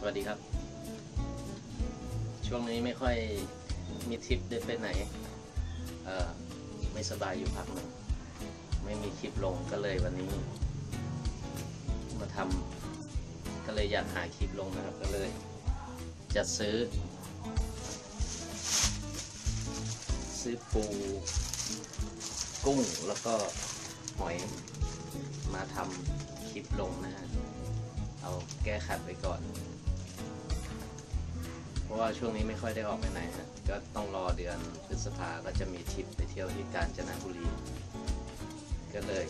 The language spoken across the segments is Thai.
สวัสดีครับ ช่วงนี้ไม่ค่อยมีทริปได้ไปไหน ไม่สบายอยู่พักหนึ่งไม่มีคลิปลงก็เลยวันนี้ มาทำก็เลยอยากหาคลิปลงนะครับ ก็เลยจะซื้อ ซื้อปูกุ้งแล้วก็หอยมาทำคลิปลงนะฮะ เอาแก้ขัดไปก่อน เพราะว่าช่วงนี้ไม่ค่อยได้ออกไปไหนฮะก็ต้องรอเดือนพฤษภาก็จะมีทริปไปเที่ยวที่กาญจนบุรี ก็เลย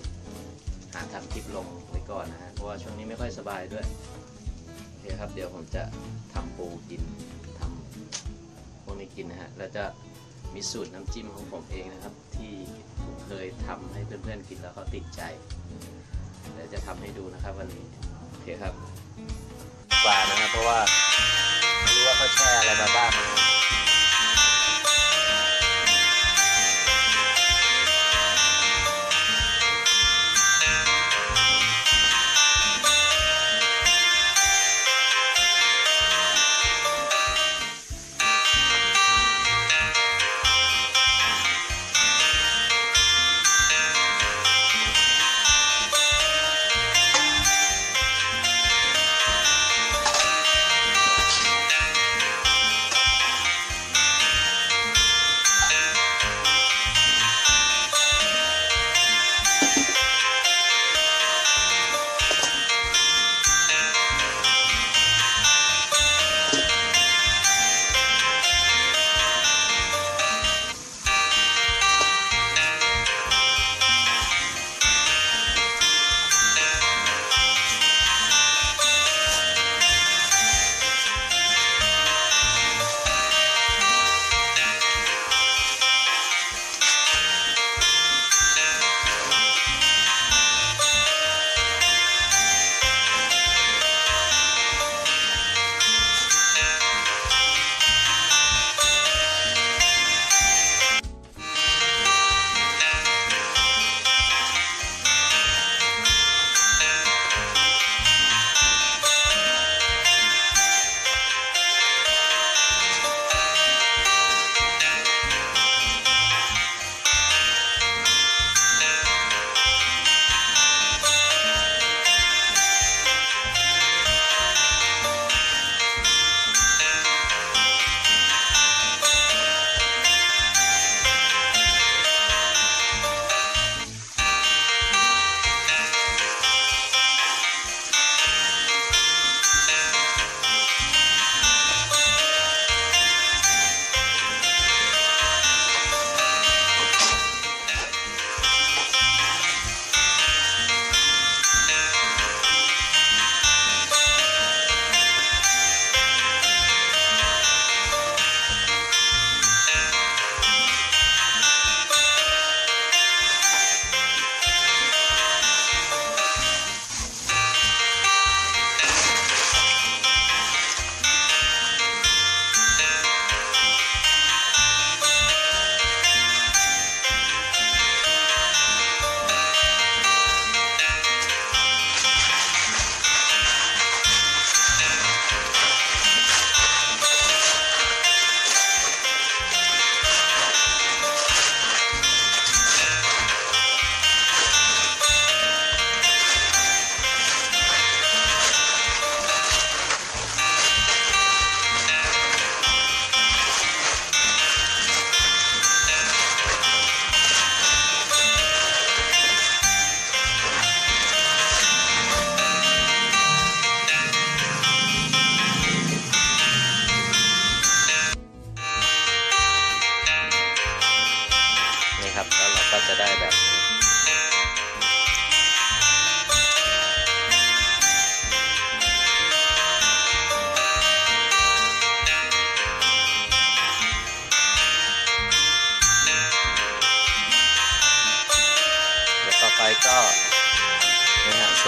หาทำคลิปลงไว้ก่อนนะฮะเพราะว่าช่วงนี้ไม่ค่อยสบายด้วยโอเคครับ เดี๋ยวผมจะทำปูกินทำพวกนี้กินนะฮะแล้วจะมีสูตรน้ำจิ้มของผมเองนะครับ ที่ผมเคยทำให้เพื่อนๆกินแล้วเขาติดใจเดี๋ยวจะทำให้ดูนะครับวันนี้โอเคครับปลานะครับเพราะว่า ไม่รู้ว่าเ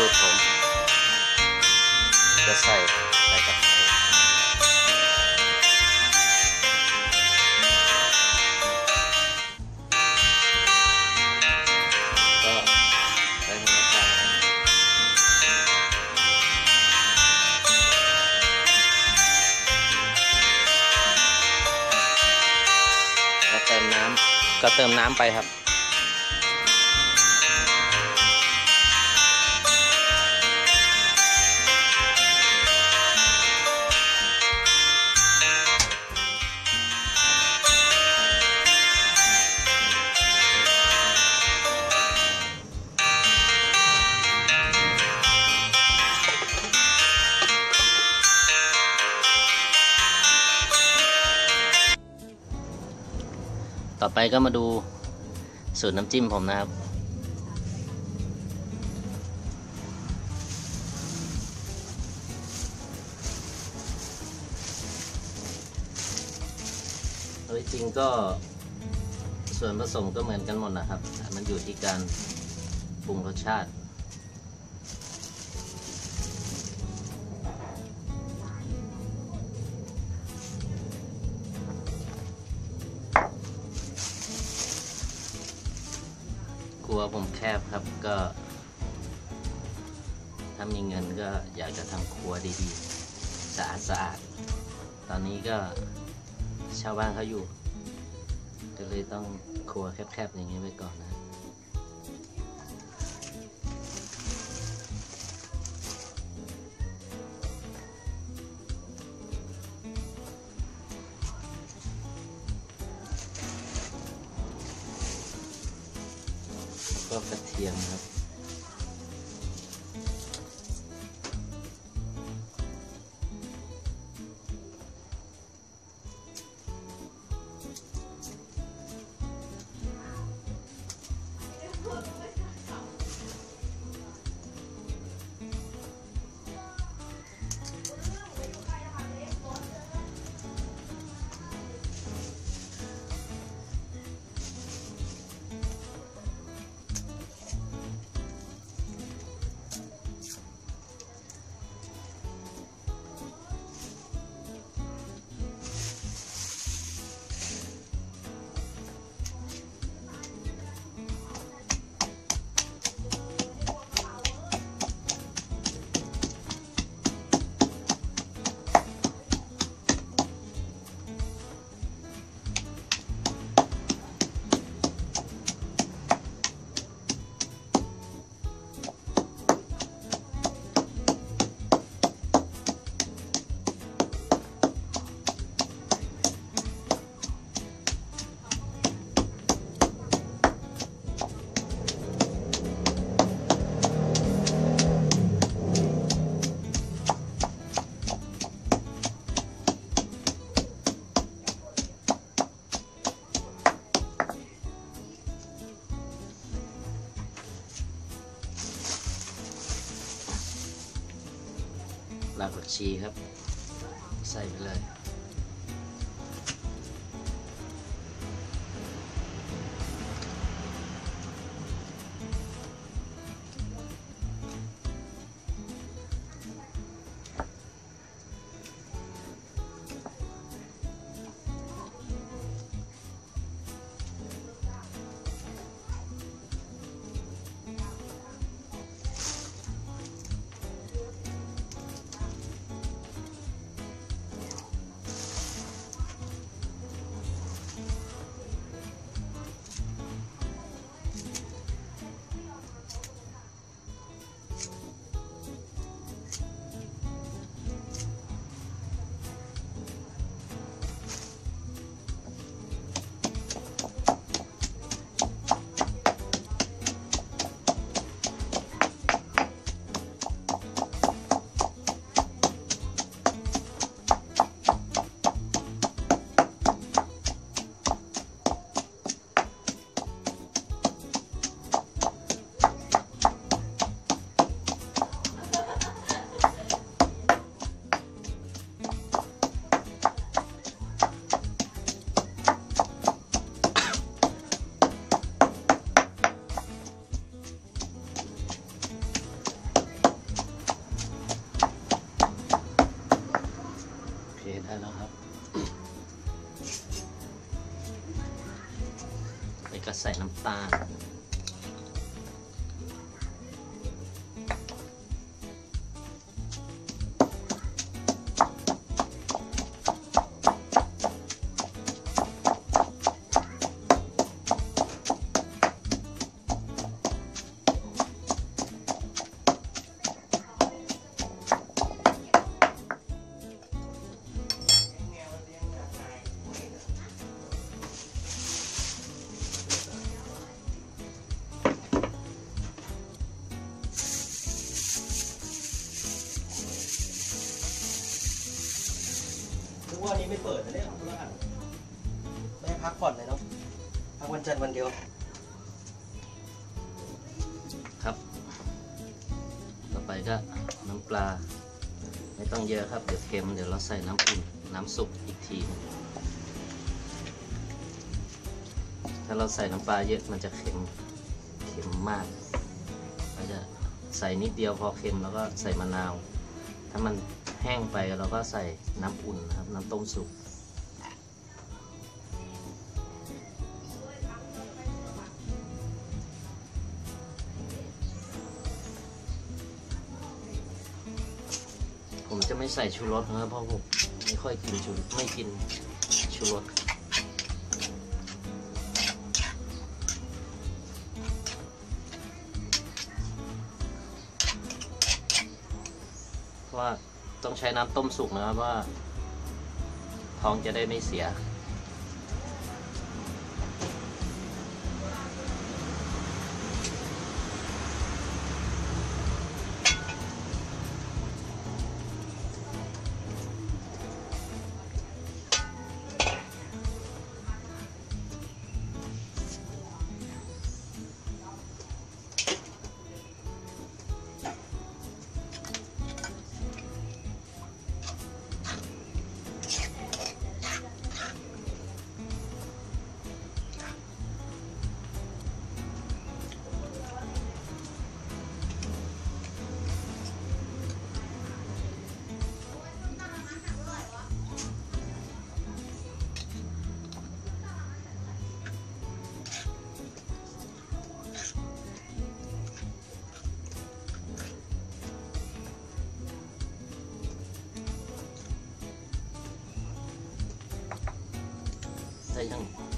ูตรผม จะใส่ไรกับไหก็ใส่หัวปลาแล้วเติมน้ำก็เติมน้ำไปครับ ไปก็มาดูสูตรน้ำจิ้มผมนะครับ โดยจริงก็ส่วนผสมก็เหมือนกันหมดนะครับ มันอยู่ที่การปรุงรสชาติ ลัวผมแคบครับก็ ถ้ามีเงินก็อยากจะทำครัวดีๆสะอาดสะอาดๆตอนนี้ก็ชาวบ้านเขาอยู่ ก็เลยต้องครัวแคบๆอย่างนี้ไว้ก่อนนะ ชีครับ ต่อไปก็น้ำปลา ไม่ต้องเยอะครับ เดี๋ยวเค็มเดี๋ยวเราใส่น้ำอุ่นน้ำซุปอีกที ถ้าเราใส่น้ำปลาเยอะมันจะเค็มเค็มมากเราจะใส่นิดเดียวพอเค็มแล้วก็ใส่มะนาว ถ้ามันแห้งไปเราก็ใส่น้ำอุ่นนะครับ น้ำต้มสุก ใส่ชูรสนะครับเพราะผมไม่ค่อยกินชูไม่กินชูรสว่าต้องใช้น้ำต้มสุกนะครับว่า ท้องจะได้ไม่เสีย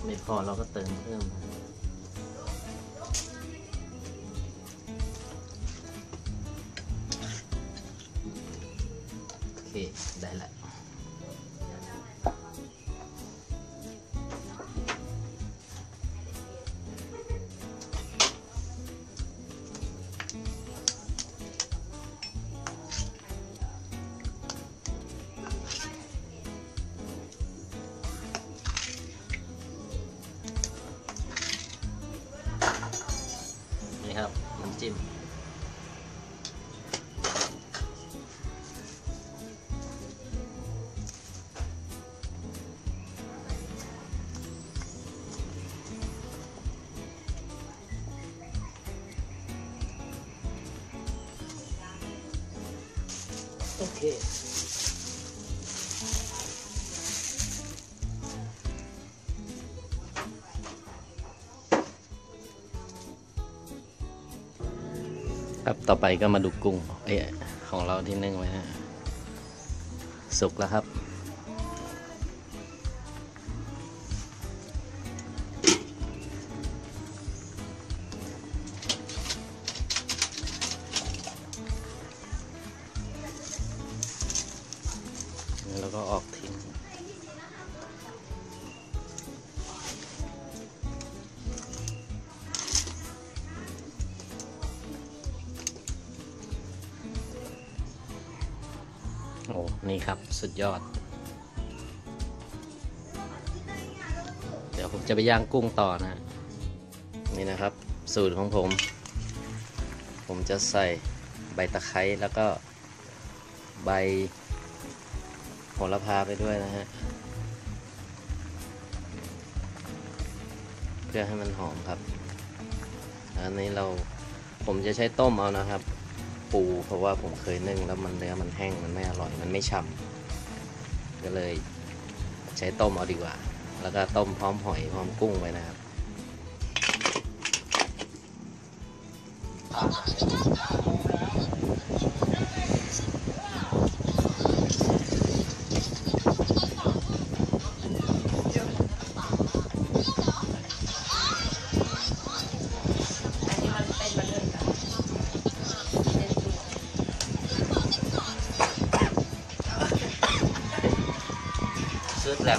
ไม่พอเราก็เติมเพิ่ม ครับต่อไปก็มาดูกุ้งเอ้ยของเราที่นึ่งไว้นะสุกแล้วครับ สุดยอด เดี๋ยวผมจะไปย่างกุ้งต่อนะ นี่นะครับ สูตรของผม ผมจะใส่ใบตะไคร้แล้วก็ใบโหระพาไปด้วยนะฮะ เพื่อให้มันหอมครับ อันนี้เราผมจะใช้ต้มเอานะครับ ปูเพราะว่าผมเคยนึ่งแล้วมันเนื้อมันแห้งมันไม่อร่อยมันไม่ฉ่ำ ก็เลยใช้ต้มเอาดีกว่า แล้วก็ต้มพร้อมหอยพร้อมกุ้งไว้นะครับอัน ซื้อแ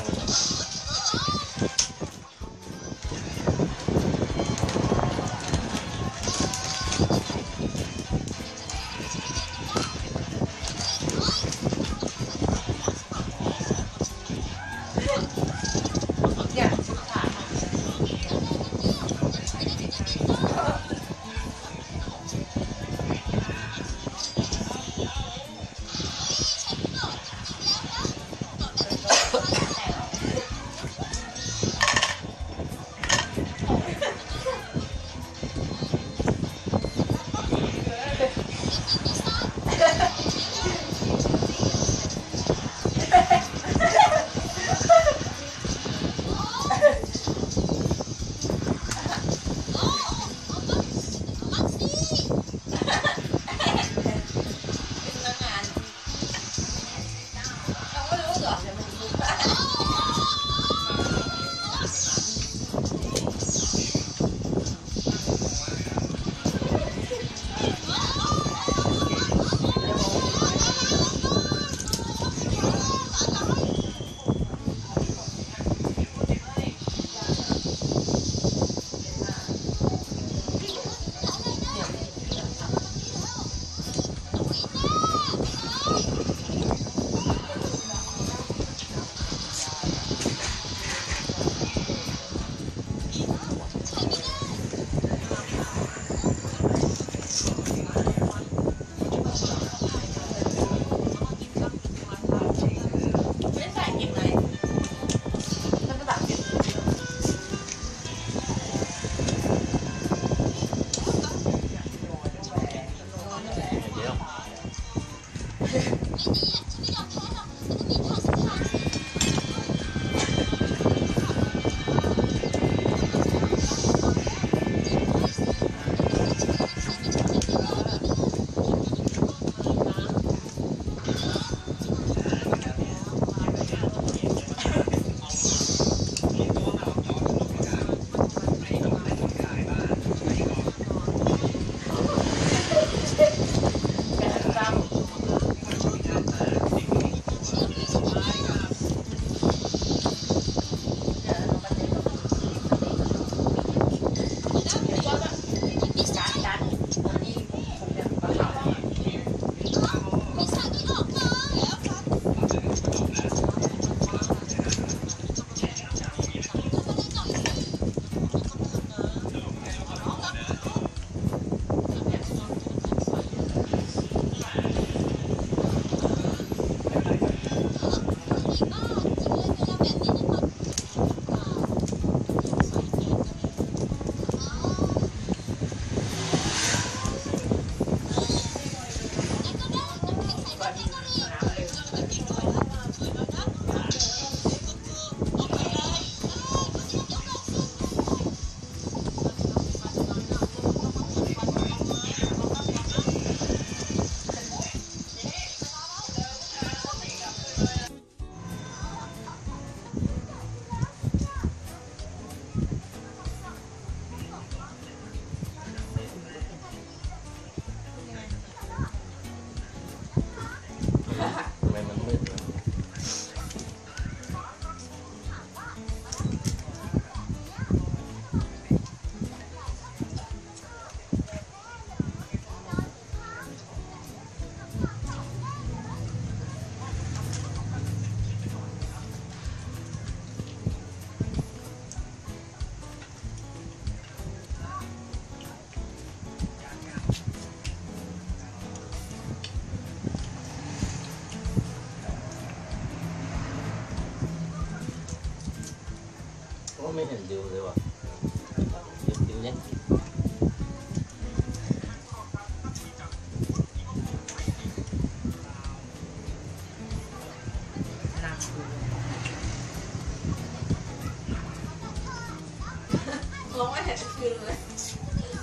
ร้องไม่เห็นะคืนเลย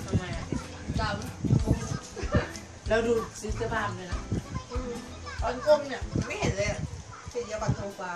ทำไมอะจำเราดูซิสเตอร์บามเลยนะตอนก้มเนี่ยไม่เห็นเลยเะสีเดียวกับโซฟา